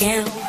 down.